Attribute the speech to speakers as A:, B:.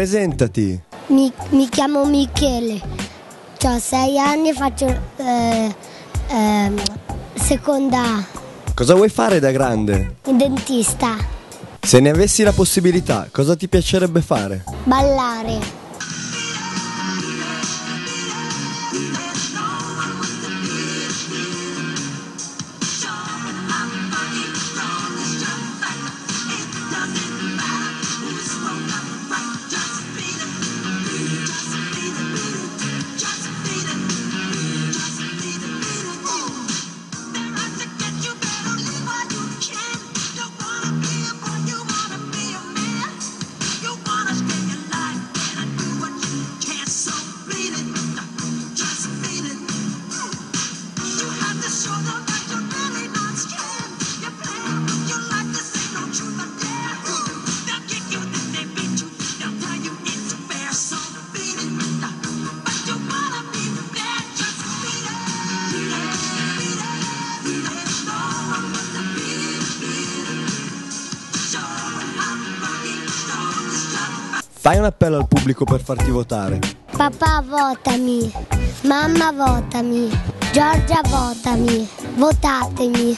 A: Presentati.
B: Mi, mi chiamo Michele, ho sei anni e faccio eh, eh, seconda
A: Cosa vuoi fare da grande?
B: dentista,
A: Se ne avessi la possibilità, cosa ti piacerebbe fare?
B: ballare.
A: Fai un appello al pubblico per farti votare.
B: Papà votami, mamma votami, Giorgia votami, votatemi.